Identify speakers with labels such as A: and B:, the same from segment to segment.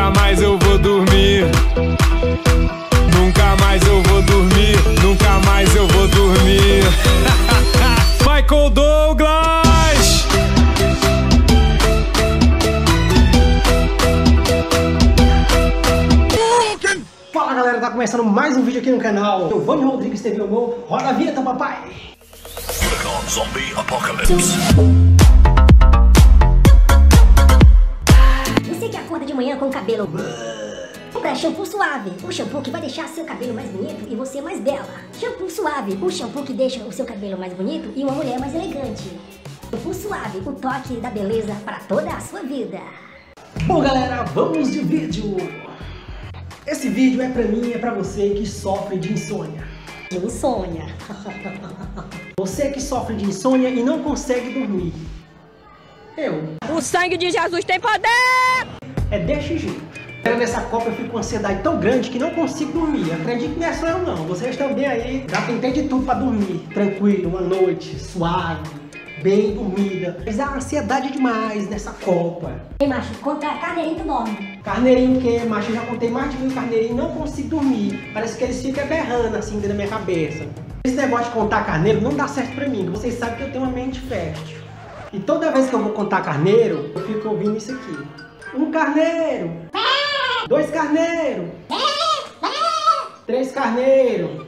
A: Nunca mais eu vou dormir. Nunca mais eu vou dormir. Nunca mais eu vou dormir. Michael Douglas.
B: Fala galera, tá começando mais um vídeo aqui no canal. Giovanni Rodrigues TV Humor. Roda a vinheta, papai!
C: Zombie Apocalypse.
D: Manhã com o cabelo. Compra shampoo suave, o shampoo que vai deixar seu cabelo mais bonito e você mais bela. Shampoo suave, o shampoo que deixa o seu cabelo mais bonito e uma mulher mais elegante. Shampoo suave, o toque da beleza para toda a sua vida.
B: Bom galera, vamos de vídeo! Esse vídeo é pra mim, é pra você que sofre de insônia.
D: Insônia.
B: Você que sofre de insônia e não consegue dormir. Eu.
E: O sangue de Jesus tem poder!
B: É desse jeito. Nessa Copa eu fico com ansiedade tão grande que não consigo dormir. Acredite que não é só eu não. Vocês também aí. Já tentei de tudo pra dormir. Tranquilo, uma noite, suave, bem dormida. Mas a ansiedade é demais nessa Copa.
D: Ei, macho, contra carneirinho tu dorme.
B: Carneirinho o quê, macho? Eu já contei mais de mil carneirinhos e não consigo dormir. Parece que eles ficam berrando assim dentro da minha cabeça. Esse negócio de contar carneiro não dá certo pra mim. Vocês sabem que eu tenho uma mente fértil. E toda vez que eu vou contar carneiro, eu fico ouvindo isso aqui. Um carneiro. Dois carneiros. Três carneiros.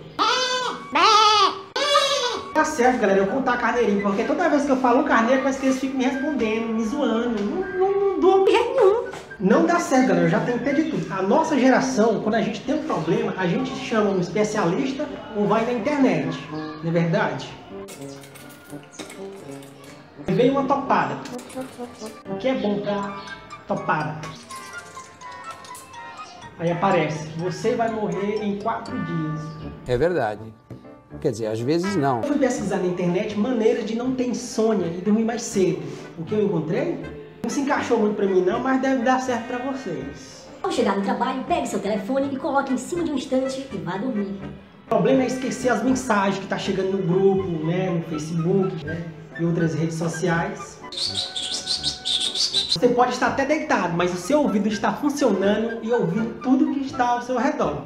B: Tá certo, galera, eu contar carneirinho, porque toda vez que eu falo um carneiro, parece que eles ficam me respondendo, me zoando. Não, não, não dou jeito nenhum. Não dá certo, galera, eu já tentei de tudo. A nossa geração, quando a gente tem um problema, a gente chama um especialista ou vai na internet. Não é verdade? Veio uma topada. O que é bom pra topada? Aí aparece, você vai morrer em quatro dias.
F: É verdade. Quer dizer, às vezes não.
B: Eu fui pesquisar na internet maneiras de não ter insônia e dormir mais cedo. O que eu encontrei? Não se encaixou muito pra mim não, mas deve dar certo pra vocês.
D: Ao chegar no trabalho, pegue seu telefone e coloque em cima de um estante e vá dormir.
B: O problema é esquecer as mensagens que tá chegando no grupo, né, no Facebook, né, e outras redes sociais. Você pode estar até deitado, mas o seu ouvido está funcionando e ouvindo tudo que está ao seu redor.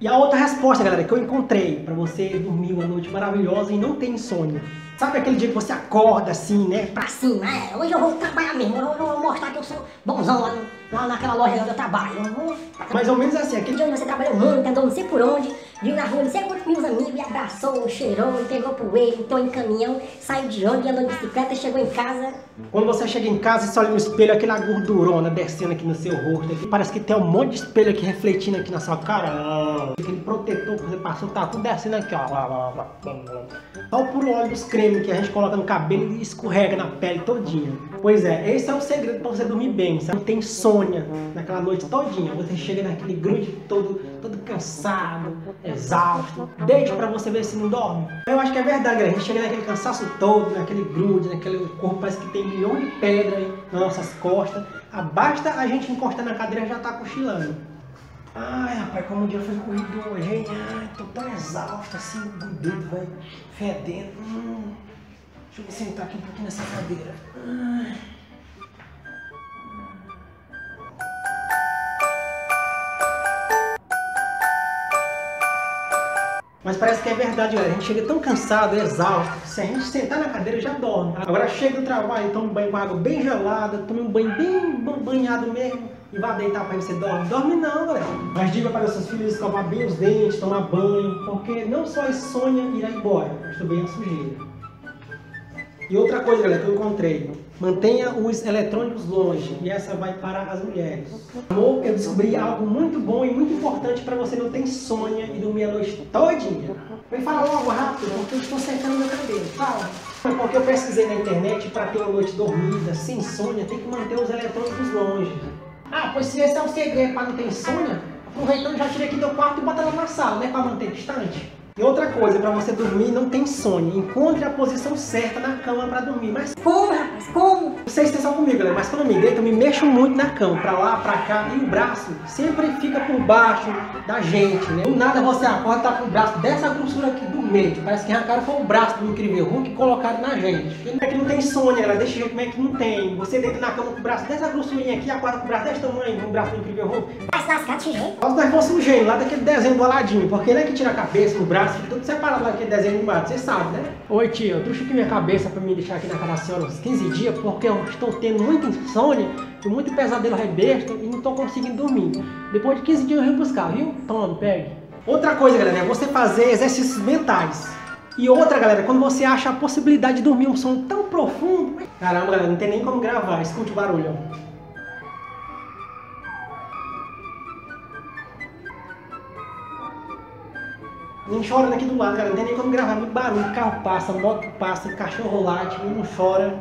B: E a outra resposta, galera, que eu encontrei para você dormir uma noite maravilhosa e não ter insônia. Sabe aquele dia que você acorda assim, né?
D: Pra cima, é, hoje eu vou trabalhar mesmo, eu vou mostrar que eu sou bonzão lá, no- lá naquela loja onde eu trabalho. Eu vou...
B: Mais ou menos assim, aquele
D: Aquele dia onde você trabalhou muito, andou não sei por onde, viu na rua não sei quantos meus amigos, e abraçou, cheirou, pegou poeira, entrou em caminhão, saiu de ônibus, andou de bicicleta, chegou em casa.
B: Quando você chega em casa e você olha no espelho, aquela gordurona descendo aqui no seu rosto, aqui, parece que tem um monte de espelho aqui refletindo aqui na sua cara. Aquele protetor que você passou, tá tudo descendo aqui, ó. Só o puro óleo dos cremes que a gente coloca no cabelo e escorrega na pele todinha. Pois é, esse é o segredo pra você dormir bem. Você não tem insônia naquela noite todinha. Você chega naquele grude todo, todo cansado, exausto. Deite pra você ver se não dorme. Eu acho que é verdade, galera. A gente chega naquele cansaço todo, naquele grude, naquele corpo parece que tem milhões de pedras nas nossas costas. Basta a gente encostar na cadeira já tá cochilando. Ai, rapaz, como o dia foi corrido hoje, hein? Ai, tô tão exausto assim, doido, vai fedendo. Hum. Deixa eu sentar aqui um pouquinho nessa cadeira. Ai. Parece que é verdade, galera. A gente chega tão cansado, exausto, se a gente sentar na cadeira já dorme. Agora chega do trabalho, toma um banho com água bem gelada, toma um banho bem ba- banhado mesmo e vai deitar pra você dorme. Dorme não, galera. Mas diga para os seus filhos escovar bem os dentes, tomar banho, porque não só a insônia irá embora, mas também a sujeira. E outra coisa, galera, que eu encontrei. Mantenha os eletrônicos longe. E essa vai para as mulheres. Amor, eu descobri algo muito bom e muito importante para você não ter insônia e dormir a noite todinha. Me fala logo rápido, porque eu estou secando meu cabelo. Fala. Porque eu pesquisei na internet para ter uma noite dormida, sem insônia, tem que manter os eletrônicos longe. Ah, pois se esse é o segredo para não ter insônia, aproveitando já tirei aqui do quarto e bota lá na sala, né? Para manter distante. E outra coisa, para você dormir não tem sonho. Encontre a posição certa na cama para dormir. Mas
D: Como, rapaz? Como?
B: vocês estão comigo, galera. Mas quando eu me deito, eu me mexo muito na cama, para lá, para cá. E o braço sempre fica por baixo da gente, né? Do nada você acorda tá com o braço dessa grossura aqui do meio. Parece que arrancaram foi o braço do incrível Hulk e colocaram na gente. Não é que não tem sonho, galera. Deixa eu ver como é que não tem. Você deita na cama com o braço dessa grossurinha aqui, acorda com o braço desse tamanho, o braço do incrível Hulk.
D: Vai se lascar desse jeito?
B: Nós fosse um gênio lá daquele desenho do porque ele é que tira a cabeça, o braço, fica tudo separado lá daquele desenho animado, você sabe, né? Oi tia, trouxe aqui minha cabeça pra me deixar aqui na casa da senhora uns 15 dias, porque eu estou tendo muita insônia, e muito pesadelo rebesto e não tô conseguindo dormir. Depois de 15 dias eu vim buscar, viu? Toma, pegue. Outra coisa, galera, é você fazer exercícios mentais. E outra, galera, quando você acha a possibilidade de dormir um sono tão profundo. Caramba, galera, não tem nem como gravar. Escute o barulho, ó. Nem chorando aqui do lado, cara. Não tem nem como gravar. Muito barulho. Carro passa, moto passa, cachorro late, não chora.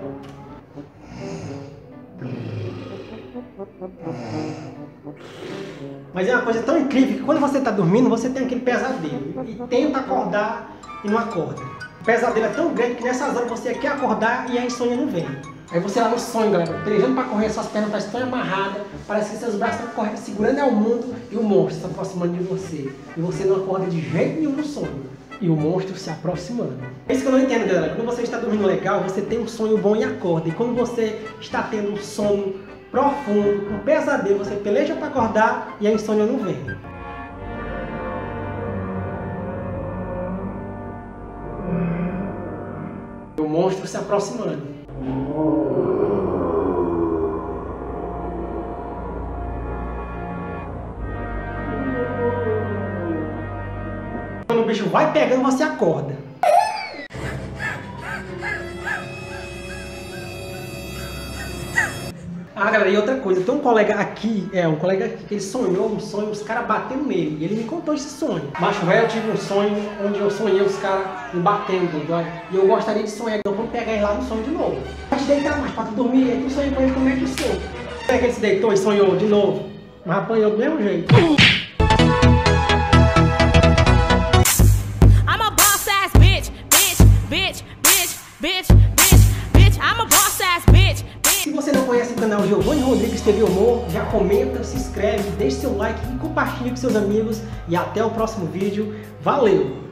B: Mas é uma coisa tão incrível que quando você está dormindo, você tem aquele pesadelo. E tenta acordar e não acorda. O pesadelo é tão grande que nessas horas você quer acordar e a insônia não vem. Aí você lá no sonho, galera, trejando para correr, suas pernas estão tão amarradas, parece que seus braços estão correndo, segurando ao mundo e o monstro se aproximando de você. E você não acorda de jeito nenhum no sonho. E o monstro se aproximando. É isso que eu não entendo, galera. Quando você está dormindo legal, você tem um sonho bom e acorda. E quando você está tendo um sono profundo, um pesadelo, você peleja para acordar e a insônia não vem. O monstro se aproximando. Quando o bicho vai pegando, você acorda. Ah, galera, e outra coisa, tem um colega aqui, é, um colega aqui, que ele sonhou um sonho, os caras batendo nele, e ele me contou esse sonho. Macho velho, eu tive um sonho onde eu sonhei os caras me batendo, doido, e eu gostaria de sonhar, então vamos pegar ele lá no sonho de novo. Te deitar mais pra tu dormir, aí tu sonha com ele como é que sou. Como é que ele se deitou e sonhou de novo? Mas apanhou do mesmo jeito.
E: I'm a boss ass bitch, bitch, bitch, bitch, bitch, bitch, bitch. I'm a boss ass bitch.
B: Se você não conhece o canal Giovanni Rodrigues TV Humor, já comenta, se inscreve, deixe seu like e compartilhe com seus amigos. E até o próximo vídeo. Valeu!